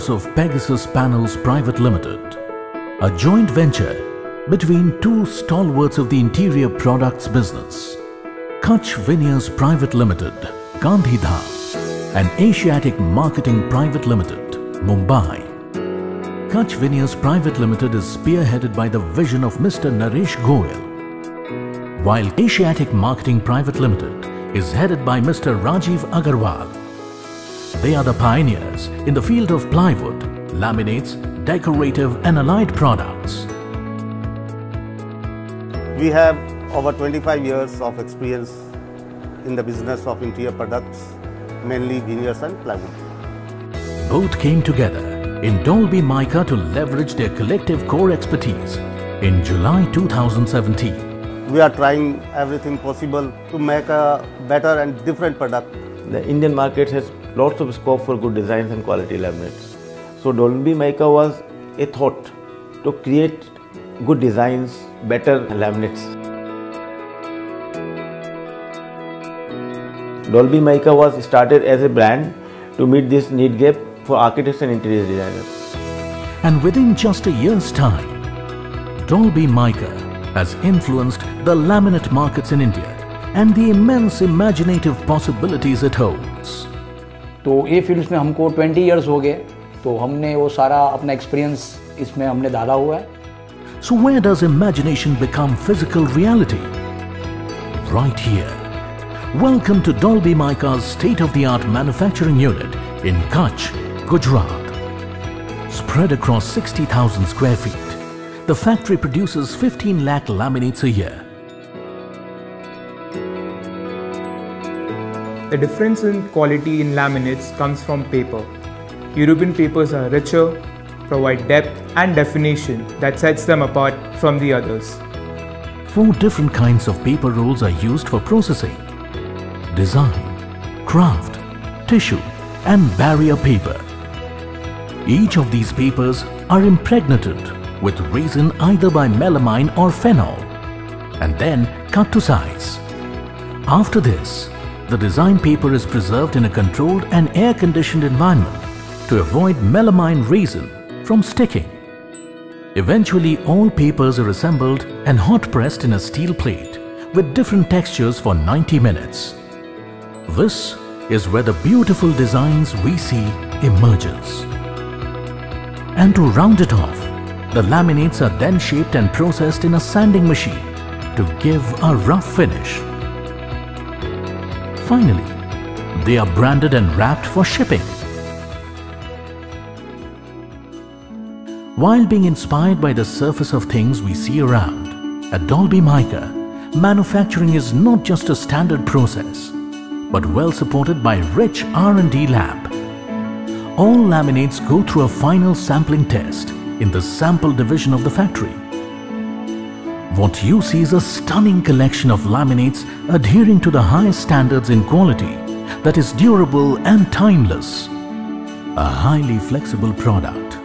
powerhouse of Pegasus Panels Private Limited, a joint venture between two stalwarts of the interior products business, Kutch Veneers Private Limited, Gandhidham, and Asiatic Marketing Private Limited, Mumbai. Kutch Veneers Private Limited is spearheaded by the vision of Mr. Naresh Goyal, while Asiatic Marketing Private Limited is headed by Mr. Rajiv Agarwal. They are the pioneers in the field of plywood, laminates, decorative and allied products. We have over 25 years of experience in the business of interior products, mainly veneers and plywood. Both came together in Dorby Mica to leverage their collective core expertise in July 2017. We are trying everything possible to make a better and different product. The Indian market has lots of scope for good designs and quality laminates. So Dorby Mica was a thought to create good designs, better laminates. Dorby Mica was started as a brand to meet this need gap for architects and interior designers. And within just a year's time, Dorby Mica has influenced the laminate markets in India and the immense imaginative possibilities it holds. तो ये fields में हमको 20 years हो गए तो हमने वो सारा अपना एक्सपीरियंस इसमें हमने डाला हुआ है। So where does imagination become physical reality right here welcome to Dolby Micas state of the art manufacturing unit in Kutch Gujarat spread across 60,000 square feet the factory produces 15 lakh laminates a year The difference in quality in laminates comes from paper. European papers are richer, provide depth and definition that sets them apart from the others. Four different kinds of paper rolls are used for processing. Design, craft, tissue and barrier paper. Each of these papers are impregnated with resin either by melamine or phenol and then cut to size. After this, the design paper is preserved in a controlled and air-conditioned environment to avoid melamine resin from sticking. Eventually, all papers are assembled and hot pressed in a steel plate with different textures for 90 minutes. This is where the beautiful designs we see emerges. And to round it off, the laminates are then shaped and processed in a sanding machine to give a rough finish. Finally, they are branded and wrapped for shipping. While being inspired by the surface of things we see around, at Dorby Mica, manufacturing is not just a standard process, but well supported by rich R&D lab. All laminates go through a final sampling test in the sample division of the factory. What you see is a stunning collection of laminates adhering to the highest standards in quality that is durable and timeless. A highly flexible product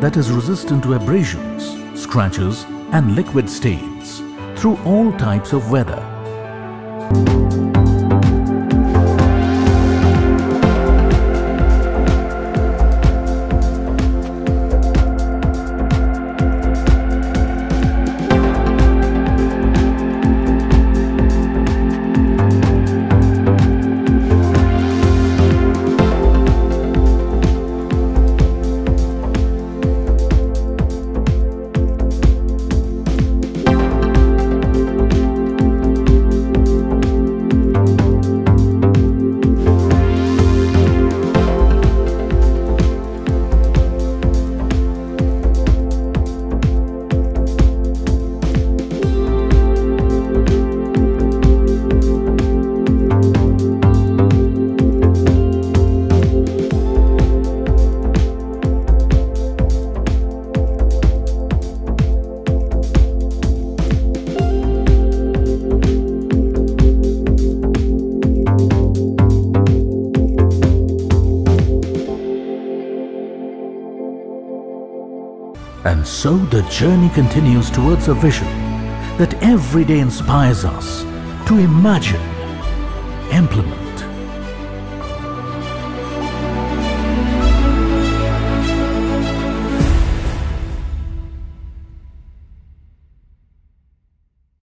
that is resistant to abrasions, scratches and liquid stains through all types of weather. And so the journey continues towards a vision that every day inspires us to imagine, implement,